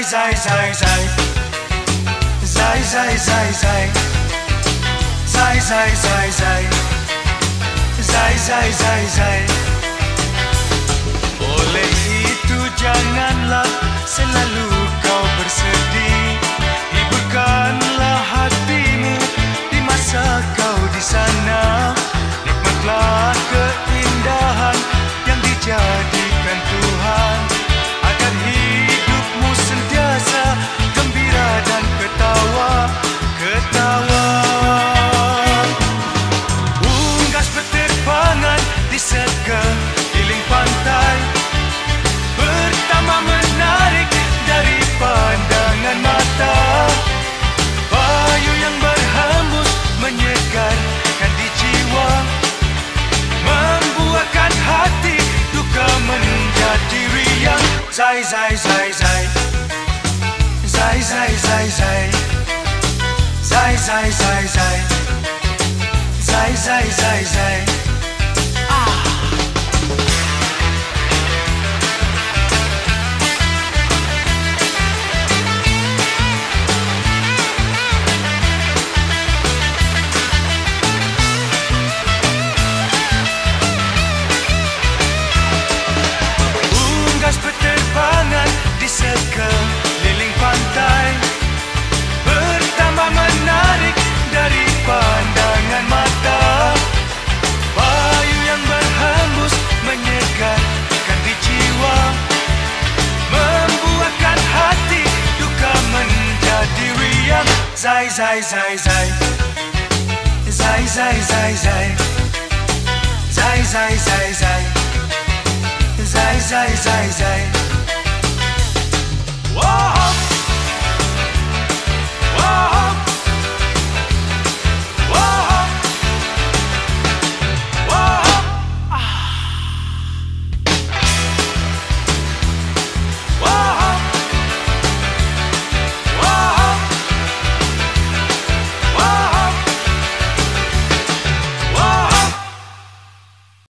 Zai, zai, zai, zai. Zai, zai, zai, zai. Zai, zai, zai, zai. Zai, zai, zai, zai. Oleh itu janganlah selalu kau bersedih. Hiburkanlah hatimu di masa kau di sana. Nikmatlah keindahan yang dijadikan Zai, zai, zai, zai. Zai, zai, zai, zai. Zai, zai, zai, zai. Zai, zai, zai, zai Zai, zai, zai, zai. Zai, zai, zai, zai. Zai, zai, zai, zai. Zai, zai, zai, zai.